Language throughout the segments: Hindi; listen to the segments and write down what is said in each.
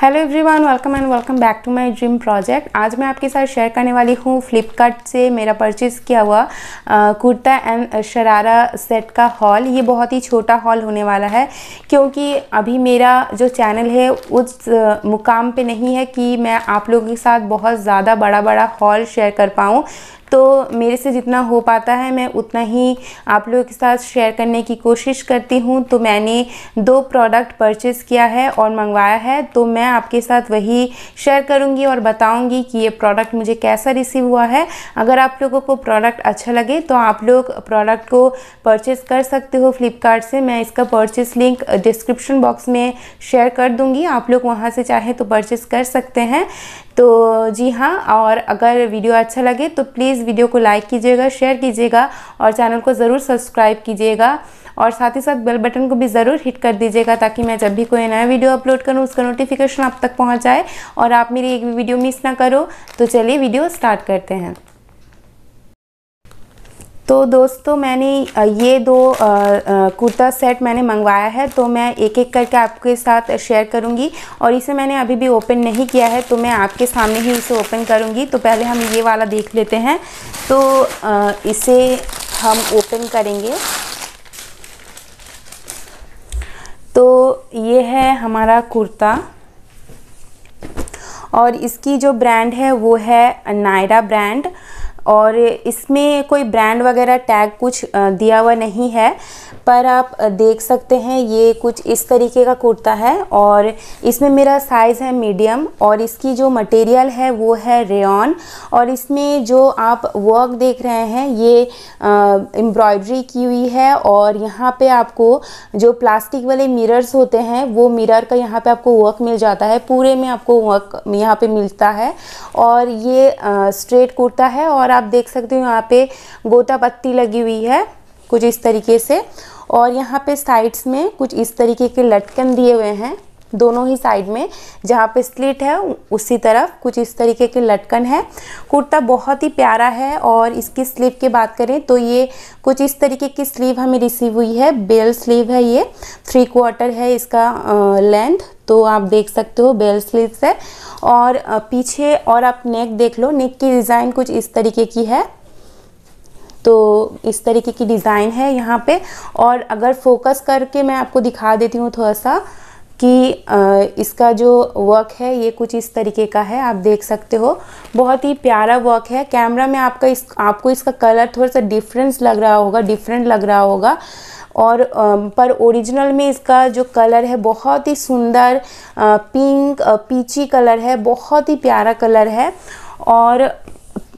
Hello everyone, welcome and welcome back to my dream project. आज मैं आपके साथ शेयर करने वाली हूँ फ्लिपकार्ट से मेरा परचेज़ किया हुआ कुर्ता एंड शरारा सेट का हॉल ये बहुत ही छोटा हॉल होने वाला है, क्योंकि अभी मेरा जो चैनल है, उस मुकाम पे नहीं है कि मैं आप लोगों के साथ बहुत ज़्यादा बड़ा बड़ा हॉल शेयर कर पाऊँ। तो मेरे से जितना हो पाता है, मैं उतना ही आप लोगों के साथ शेयर करने की कोशिश करती हूँ। तो मैंने दो प्रोडक्ट परचेज़ किया है और मंगवाया है तो मैं आपके साथ वही शेयर करूँगी और बताऊँगी कि ये प्रोडक्ट मुझे कैसा रिसीव हुआ है। अगर आप लोगों को प्रोडक्ट अच्छा लगे तो आप लोग प्रोडक्ट को परचेज़ कर सकते हो फ्लिपकार्ट से। मैं इसका परचेज़ लिंक डिस्क्रिप्शन बॉक्स में शेयर कर दूँगी। आप लोग वहाँ से चाहें तो परचेज़ कर सकते हैं। तो जी हाँ और अगर वीडियो अच्छा लगे तो प्लीज़ वीडियो को लाइक कीजिएगा, शेयर कीजिएगा और चैनल को ज़रूर सब्सक्राइब कीजिएगा। और साथ ही साथ बेल बटन को भी ज़रूर हिट कर दीजिएगा ताकि मैं जब भी कोई नया वीडियो अपलोड करूँ, उसका नोटिफिकेशन आप तक पहुँच जाए और आप मेरी एक भी वीडियो मिस ना करो। तो चलिए वीडियो स्टार्ट करते हैं। तो दोस्तों, मैंने ये दो कुर्ता सेट मैंने मंगवाया है तो मैं एक एक करके आपके साथ शेयर करूँगी। और इसे मैंने अभी भी ओपन नहीं किया है तो मैं आपके सामने ही इसे ओपन करूँगी। तो पहले हम ये वाला देख लेते हैं। तो इसे हम ओपन करेंगे। तो ये है हमारा कुर्ता। और इसकी जो ब्रांड है, वो है नायरा ब्रांड। और इसमें कोई ब्रांड वगैरह टैग कुछ दिया हुआ नहीं है। पर आप देख सकते हैं ये कुछ इस तरीके का कुर्ता है और इसमें मेरा साइज़ है मीडियम और इसकी जो मटेरियल है वो है रेन और इसमें जो आप वर्क देख रहे हैं ये एम्ब्रॉयडरी की हुई है और यहाँ पे आपको जो प्लास्टिक वाले मिरर्स होते हैं वो मिरर का यहाँ पे आपको वर्क मिल जाता है। पूरे में आपको वर्क यहाँ पे मिलता है और ये स्ट्रेट कुर्ता है और आप देख सकते हो यहाँ पे गोटा पत्ती लगी हुई है। कुछ इस तरीके से। और यहाँ पे साइड्स में कुछ इस तरीके के लटकन दिए हुए हैं, दोनों ही साइड में, जहाँ पे स्लिट है, उसी तरफ़ कुछ इस तरीके के लटकन है। कुर्ता बहुत ही प्यारा है और इसकी स्लीव की बात करें तो ये कुछ इस तरीके की स्लीव हमें रिसीव हुई है बेल स्लीव है ये थ्री क्वार्टर है इसका लेंथ तो आप देख सकते हो बेल स्लीव है। और पीछे और आप नेक देख लो नेक की डिज़ाइन कुछ इस तरीके की है। तो इस तरीके की डिज़ाइन है यहाँ पे। और अगर फोकस करके मैं आपको दिखा देती हूँ थोड़ा सा कि इसका जो वर्क है, ये कुछ इस तरीके का है, आप देख सकते हो। बहुत ही प्यारा वर्क है। कैमरा में आपका इस, आपको इसका कलर थोड़ा सा डिफरेंस लग रहा होगा डिफरेंट लग रहा होगा। और पर ओरिजिनल में इसका जो कलर है, बहुत ही सुंदर पिंक पीची कलर है, बहुत ही प्यारा कलर है। और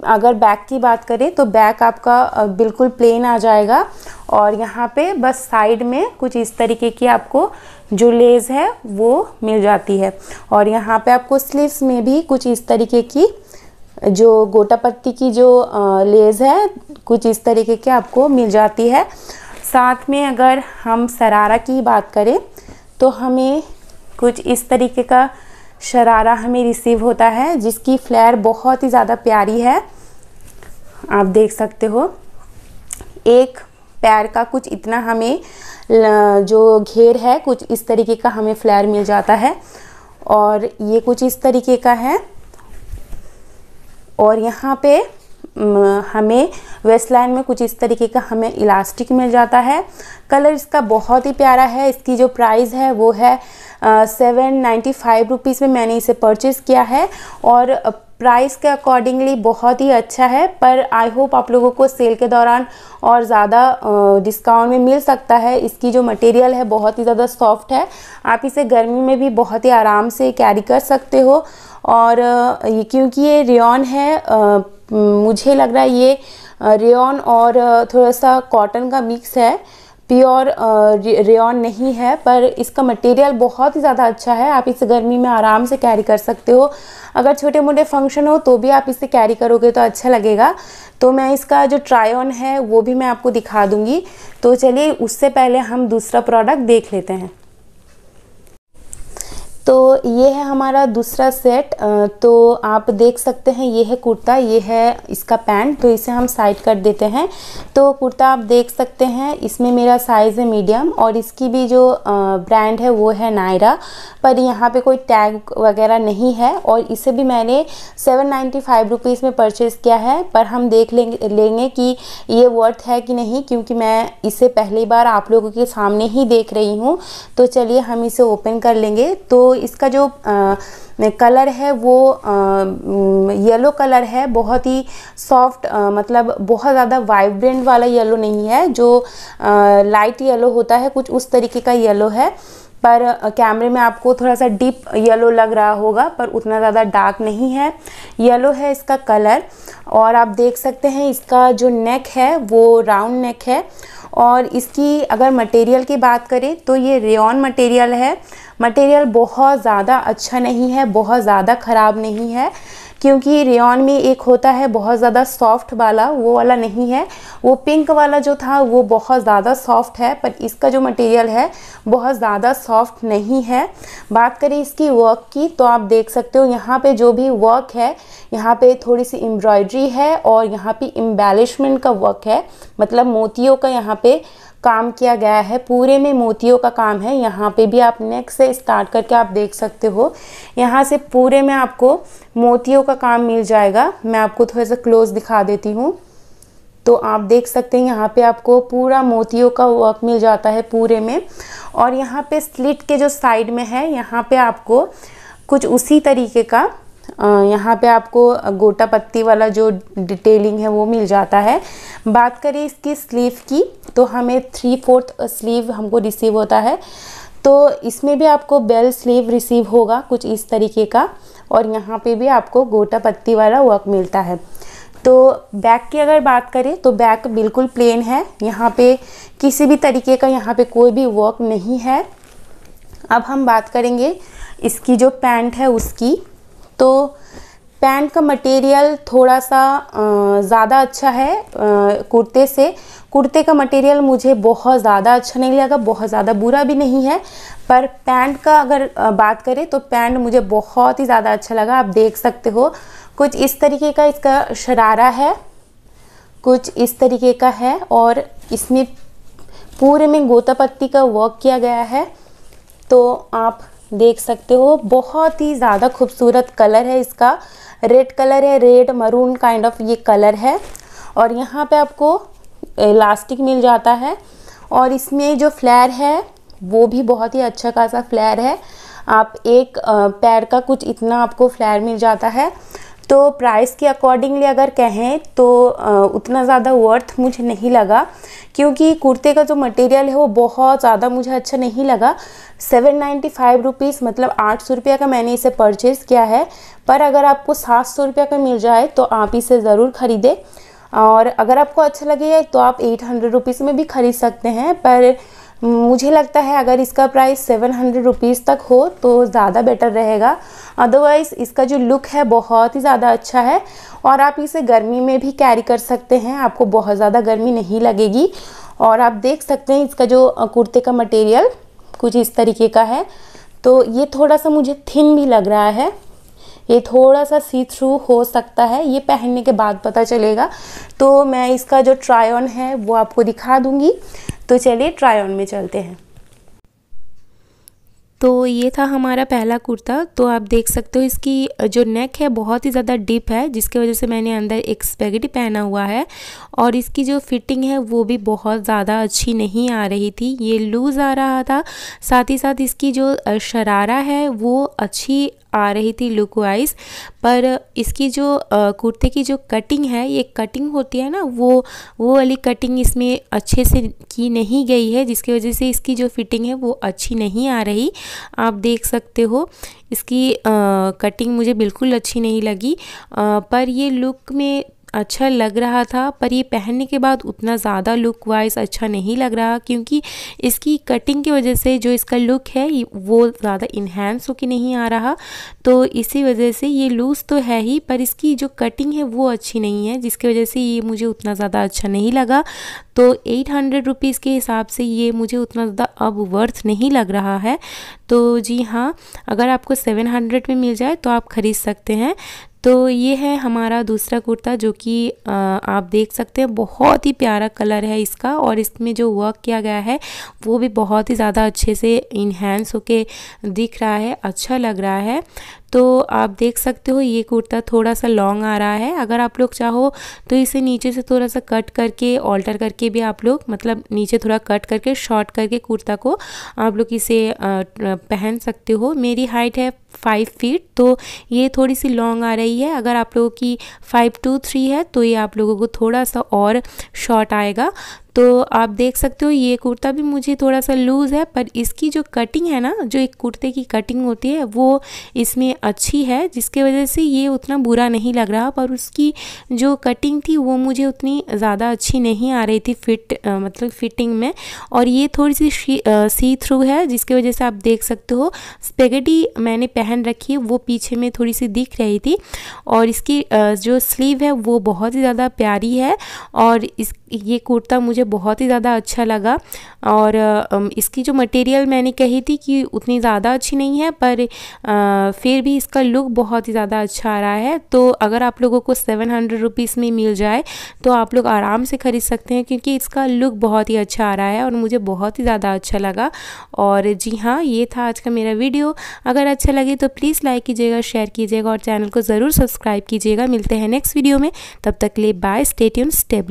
अगर बैक की बात करें तो बैक आपका बिल्कुल प्लेन आ जाएगा। और यहाँ पे बस साइड में कुछ इस तरीके की आपको जो लेस है, वो मिल जाती है। और यहाँ पे आपको स्लीव्स में भी कुछ इस तरीके की, जो गोटा पत्ती की जो लेस है, कुछ इस तरीके की आपको मिल जाती है। साथ में अगर हम शरारा की बात करें तो हमें कुछ इस तरीके का शरारा हमें रिसीव होता है, जिसकी फ्लेयर बहुत ही ज़्यादा प्यारी है। आप देख सकते हो। एक पैर का कुछ इतना हमें जो घेर है, कुछ इस तरीके का हमें फ्लेयर मिल जाता है। और ये कुछ इस तरीके का है। और यहाँ पे हमें वेस्ट लाइन में कुछ इस तरीके का हमें इलास्टिक मिल जाता है। कलर इसका बहुत ही प्यारा है। इसकी जो प्राइस है, वो है सेवन नाइन्टी फाइव रुपीज़ में मैंने इसे परचेज़ किया है। और प्राइस के अकॉर्डिंगली बहुत ही अच्छा है, पर आई होप आप लोगों को सेल के दौरान और ज़्यादा डिस्काउंट में मिल सकता है। इसकी जो मटेरियल है बहुत ही ज़्यादा सॉफ्ट है। आप इसे गर्मी में भी बहुत ही आराम से कैरी कर सकते हो। और ये क्योंकि ये रेन है मुझे लग रहा है ये रेन और थोड़ा सा कॉटन का मिक्स है। प्योर रेन नहीं है, पर इसका मटेरियल बहुत ही ज़्यादा अच्छा है। आप इसे गर्मी में आराम से कैरी कर सकते हो। अगर छोटे मोटे फ़ंक्शन हो तो भी आप इसे कैरी करोगे तो अच्छा लगेगा। तो मैं इसका जो ट्राई ऑन है, वो भी मैं आपको दिखा दूँगी। तो चलिए, उससे पहले हम दूसरा प्रोडक्ट देख लेते हैं। तो ये है हमारा दूसरा सेट तो आप देख सकते हैं, ये है कुर्ता, ये है इसका पैंट तो इसे हम साइड कर देते हैं। तो कुर्ता आप देख सकते हैं, इसमें मेरा साइज़ है मीडियम और इसकी भी जो ब्रांड है वो है नायरा पर यहाँ पे कोई टैग वगैरह नहीं है और इसे भी मैंने सेवन नाइन्टी फाइव रुपीज़ में परचेज़ किया है, पर हम देख लेंगे लेंगे कि ये वर्थ है कि नहीं, क्योंकि मैं इसे पहली बार आप लोगों के सामने ही देख रही हूँ। तो चलिए हम इसे ओपन कर लेंगे। तो इसका जो आ, कलर है वो आ, येलो कलर है बहुत ही सॉफ्ट मतलब बहुत ज़्यादा वाइब्रेंट वाला येलो नहीं है जो आ, लाइट येलो होता है कुछ उस तरीके का येलो है पर कैमरे में आपको थोड़ा सा डीप येलो लग रहा होगा पर उतना ज़्यादा डार्क नहीं है येलो है इसका कलर और आप देख सकते हैं इसका जो नेक है वो राउंड नेक है और इसकी अगर मटेरियल की बात करें तो ये रेन मटेरियल है। मटेरियल बहुत ज़्यादा अच्छा नहीं है, बहुत ज़्यादा ख़राब नहीं है। क्योंकि रेन में एक होता है बहुत ज़्यादा सॉफ्ट वाला, वो वाला नहीं है। वो पिंक वाला जो था, वो बहुत ज़्यादा सॉफ्ट है, पर इसका जो मटेरियल है, बहुत ज़्यादा सॉफ्ट नहीं है। बात करें इसकी वर्क की तो आप देख सकते हो, यहाँ पे जो भी वर्क है, यहाँ पे थोड़ी सी एम्ब्रॉयड्री है और यहाँ पे एम्बेलिशमेंट का वर्क है। मतलब मोतियों का यहाँ पे काम किया गया है। पूरे में मोतियों का काम है। यहाँ पे भी आप नेक से स्टार्ट करके आप देख सकते हो। यहाँ से पूरे में आपको मोतियों का काम मिल जाएगा। मैं आपको थोड़ा सा क्लोज दिखा देती हूँ। तो आप देख सकते हैं, यहाँ पे आपको पूरा मोतियों का वर्क मिल जाता है पूरे में। और यहाँ पे स्लिट के जो साइड में है, यहाँ पे आपको कुछ उसी तरीके का यहाँ पे आपको गोटा पत्ती वाला जो डिटेलिंग है वो मिल जाता है। बात करें इसकी स्लीव की तो हमें थ्री फोर्थ स्लीव हमको रिसीव होता है। तो इसमें भी आपको बेल स्लीव रिसीव होगा कुछ इस तरीके का, और यहाँ पे भी आपको गोटा पत्ती वाला वर्क मिलता है। तो बैक की अगर बात करें तो बैक बिल्कुल प्लेन है। यहाँ पे किसी भी तरीके का यहाँ पे कोई भी वर्क नहीं है। अब हम बात करेंगे इसकी जो पैंट है उसकी। तो पैंट का मटेरियल थोड़ा सा ज़्यादा अच्छा है कुर्ते से। कुर्ते का मटेरियल मुझे बहुत ज़्यादा अच्छा नहीं लगा, बहुत ज़्यादा बुरा भी नहीं है। पर पैंट का अगर बात करें तो पैंट मुझे बहुत ही ज़्यादा अच्छा लगा, आप देख सकते हो। कुछ इस तरीके का इसका शरारा है, कुछ इस तरीके का है और इसमें पूरे में गोता पत्ती का वर्क किया गया है। तो आप देख सकते हो। बहुत ही ज़्यादा खूबसूरत कलर है इसका। रेड कलर है रेड मरून काइंड ऑफ़ ये कलर है। और यहाँ पे आपको इलास्टिक मिल जाता है। और इसमें जो फ्लैर है, वो भी बहुत ही अच्छा खासा फ्लैर है। आप एक पैर का कुछ इतना आपको फ्लैर मिल जाता है। तो प्राइस के अकॉर्डिंगली अगर कहें तो उतना ज़्यादा वर्थ मुझे नहीं लगा। क्योंकि कुर्ते का जो मटेरियल है वो बहुत ज़्यादा मुझे अच्छा नहीं लगा। सेवन नाइन्टी फाइव रुपीज़ मतलब आठ सौ रुपया का मैंने इसे परचेज़ किया है। पर अगर आपको सात सौ रुपया का मिल जाए तो आप इसे ज़रूर ख़रीदें। और अगर आपको अच्छा लगे तो आप एट हंड्रेड रुपीज़ में भी ख़रीद सकते हैं। पर मुझे लगता है अगर इसका प्राइस सेवन हंड्रेड रुपीज़ तक हो तो ज़्यादा बेटर रहेगा। अदरवाइज़ इसका जो लुक है, बहुत ही ज़्यादा अच्छा है। और आप इसे गर्मी में भी कैरी कर सकते हैं। आपको बहुत ज़्यादा गर्मी नहीं लगेगी। और आप देख सकते हैं, इसका जो कुर्ते का मटेरियल कुछ इस तरीके का है। तो ये थोड़ा सा मुझे थिन भी लग रहा है। ये थोड़ा सा सी थ्रू हो सकता है। ये पहनने के बाद पता चलेगा। तो मैं इसका जो ट्राई ऑन है, वो आपको दिखा दूँगी। तो चलिए ट्राई ऑन में चलते हैं। तो ये था हमारा पहला कुर्ता। तो आप देख सकते हो इसकी जो नेक है, बहुत ही ज़्यादा डीप है, जिसकी वजह से मैंने अंदर एक स्पेगेटी पहना हुआ है। और इसकी जो फिटिंग है, वो भी बहुत ज़्यादा अच्छी नहीं आ रही थी। ये लूज़ आ रहा था। साथ ही साथ इसकी जो शरारा है, वो अच्छी आ रही थी लुक वाइज पर इसकी जो कुर्ते की जो कटिंग है, ये कटिंग होती है ना, वो वो वाली कटिंग इसमें अच्छे से की नहीं गई है, जिसकी वजह से इसकी जो फिटिंग है, वो अच्छी नहीं आ रही। आप देख सकते हो। इसकी आ, कटिंग मुझे बिल्कुल अच्छी नहीं लगी। आ, पर ये लुक में अच्छा लग रहा था, पर ये पहनने के बाद उतना ज़्यादा लुक वाइज अच्छा नहीं लग रहा, क्योंकि इसकी कटिंग की वजह से जो इसका लुक है वो ज़्यादा इन्हेंस होकर नहीं आ रहा। तो इसी वजह से ये लूज़ तो है ही, पर इसकी जो कटिंग है वो अच्छी नहीं है, जिसकी वजह से ये मुझे उतना ज़्यादा अच्छा नहीं लगा। तो एट हंड्रेड रुपीज़ के हिसाब से ये मुझे उतना ज़्यादा अब वर्थ नहीं लग रहा है। तो जी हाँ अगर आपको सेवन हंड्रेड में मिल जाए तो आप ख़रीद सकते हैं। तो ये है हमारा दूसरा कुर्ता जो कि आप देख सकते हैं, बहुत ही प्यारा कलर है इसका और इसमें जो वर्क किया गया है, वो भी बहुत ही ज़्यादा अच्छे से इन्हेंस होके दिख रहा है अच्छा लग रहा है। तो आप देख सकते हो, ये कुर्ता थोड़ा सा लॉन्ग आ रहा है। अगर आप लोग चाहो तो इसे नीचे से थोड़ा सा कट करके ऑल्टर करके भी आप लोग मतलब नीचे थोड़ा कट करके शॉर्ट करके कुर्ता को आप लोग इसे पहन सकते हो। मेरी हाइट है फाइव फीट तो ये थोड़ी सी लॉन्ग आ रही है। अगर आप लोगों की फाइव टू थ्री है तो ये आप लोगों को थोड़ा सा और शॉर्ट आएगा। तो आप देख सकते हो ये कुर्ता भी मुझे थोड़ा सा लूज़ है पर इसकी जो कटिंग है ना जो एक कुर्ते की कटिंग होती है वो इसमें अच्छी है जिसके वजह से ये उतना बुरा नहीं लग रहा पर उसकी जो कटिंग थी वो मुझे उतनी ज़्यादा अच्छी नहीं आ रही थी फिट आ, मतलब फिटिंग में। और ये थोड़ी सी सी थ्रू है जिसकी वजह से आप देख सकते हो स्पेगेटी मैंने पहन रखी है वो पीछे में थोड़ी सी दिख रही थी। और इसकी जो स्लीव है वो बहुत ही ज़्यादा प्यारी है और इस ये कुर्ता मुझे बहुत ही ज़्यादा अच्छा लगा और इसकी जो मटेरियल मैंने कही थी कि उतनी ज़्यादा अच्छी नहीं है, पर फिर भी इसका लुक बहुत ही ज़्यादा अच्छा आ रहा है। तो अगर आप लोगों को सेवन हंड्रेड रुपीज़ में मिल जाए तो आप लोग आराम से ख़रीद सकते हैं, क्योंकि इसका लुक बहुत ही अच्छा आ रहा है और मुझे बहुत ही ज़्यादा अच्छा लगा। और जी हाँ ये था आज का मेरा वीडियो अगर अच्छा लगे तो प्लीज़ लाइक कीजिएगा शेयर कीजिएगा और चैनल को ज़रूर सब्सक्राइब कीजिएगा। मिलते हैं नेक्स्ट वीडियो में। तब तक ले बाय स्टेट्यून स्टेबल